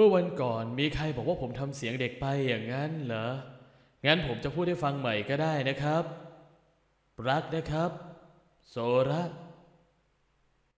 เมื่อวันก่อนมีใครบอกว่าผมทำเสียงเด็กไปอย่างนั้นเหรอ งั้นผมจะพูดให้ฟังใหม่ก็ได้นะครับ รักนะครับ โซระ